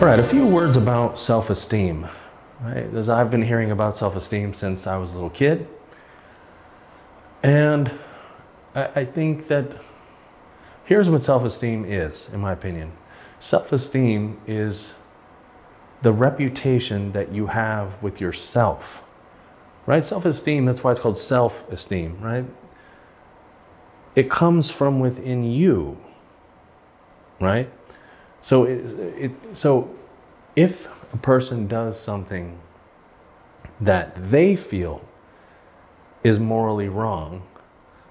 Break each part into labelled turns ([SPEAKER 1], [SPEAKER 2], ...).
[SPEAKER 1] All right, a few words about self-esteem. Right, as I've been hearing about self-esteem since I was a little kid, and I, I think that here's what self-esteem is, in my opinion. Self-esteem is the reputation that you have with yourself. Right? Self-esteem, that's why it's called self-esteem, right? It comes from within you. Right? So, it, it, so if a person does something that they feel is morally wrong,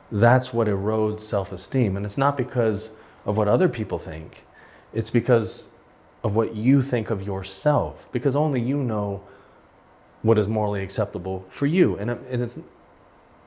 [SPEAKER 1] that's what erodes self esteem. And it's not because of what other people think, it's because of what you think of yourself, because only you know what is morally acceptable for you. And, and it's,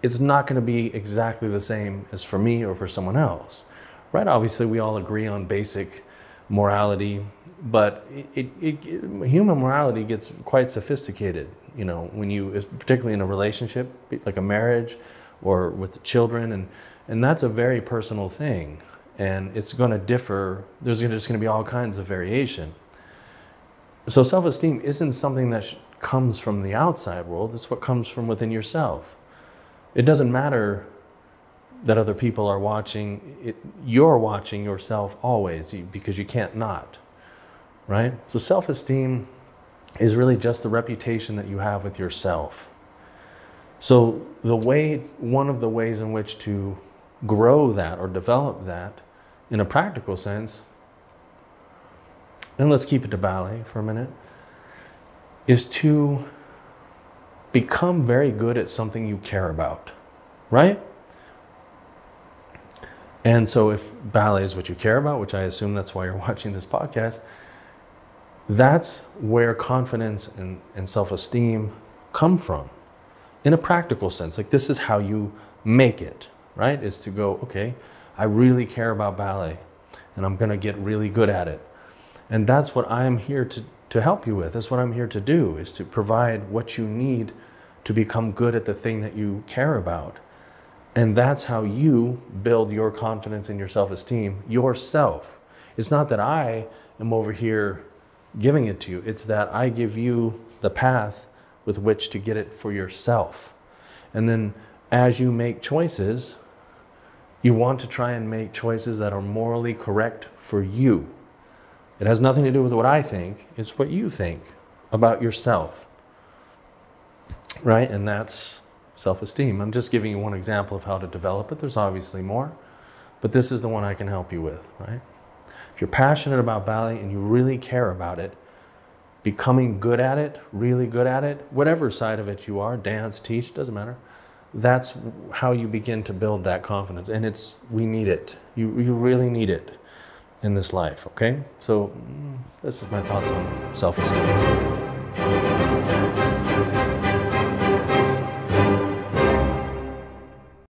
[SPEAKER 1] it's not going to be exactly the same as for me or for someone else, right? Obviously, we all agree on basic morality, but it, it, it, human morality gets quite sophisticated. You know, when you, particularly in a relationship, like a marriage, or with children, and and that's a very personal thing, and it's going to differ. There's just going to be all kinds of variation. So self-esteem isn't something that comes from the outside world. It's what comes from within yourself. It doesn't matter that other people are watching, it, you're watching yourself always because you can't not, right? So self esteem is really just the reputation that you have with yourself. So, the way, one of the ways in which to grow that or develop that in a practical sense, and let's keep it to ballet for a minute, is to become very good at something you care about, right? And so, if ballet is what you care about, which I assume that's why you're watching this podcast, that's where confidence and, and self esteem come from in a practical sense. Like, this is how you make it, right? Is to go, okay, I really care about ballet and I'm going to get really good at it. And that's what I'm here to, to help you with. That's what I'm here to do, is to provide what you need to become good at the thing that you care about. And that's how you build your confidence and your self esteem yourself. It's not that I am over here giving it to you, it's that I give you the path with which to get it for yourself. And then as you make choices, you want to try and make choices that are morally correct for you. It has nothing to do with what I think, it's what you think about yourself. Right? And that's self esteem. I'm just giving you one example of how to develop it. There's obviously more, but this is the one I can help you with, right? If you're passionate about ballet and you really care about it, becoming good at it, really good at it, whatever side of it you are, dance, teach, doesn't matter. That's how you begin to build that confidence. And it's, we need it. You, you really need it in this life, okay? So, mm, this is my thoughts on self esteem.